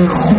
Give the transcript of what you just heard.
Oh,